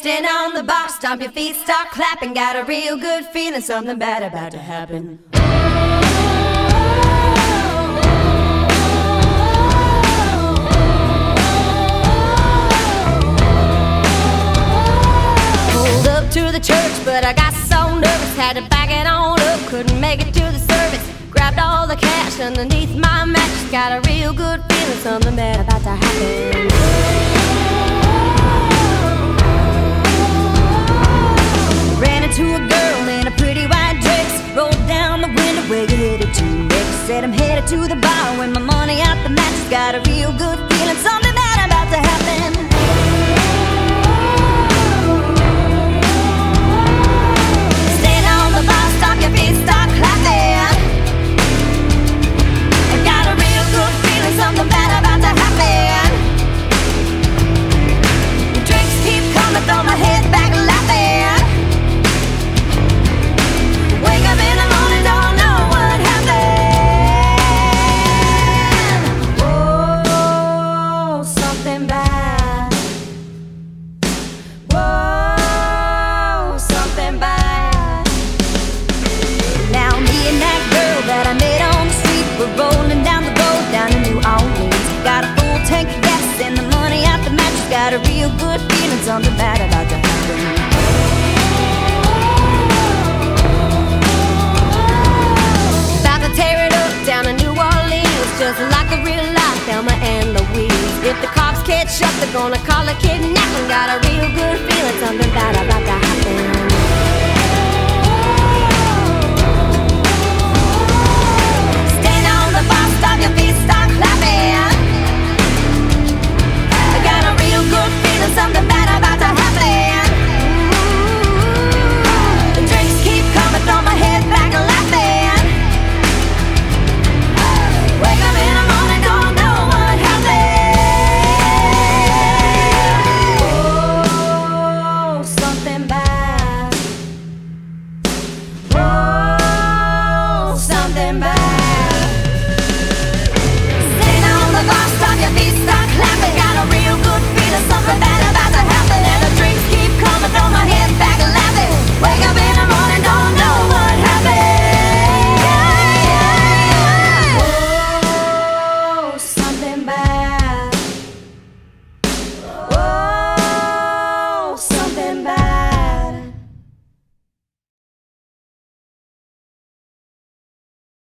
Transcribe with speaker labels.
Speaker 1: Stand on the bar, stomp your feet, start clapping. Got a real good feeling, something bad about to happen. Pulled up to the church, but I got so nervous, had to back it on up, couldn't make it to the service. Grabbed all the cash underneath my mattress, got a real good feeling, something bad about to happen. To the bar with my money out the mattress. Got a real good Catch up. they're gonna call a kidnapping. Got a real good feeling, something bad about to happen.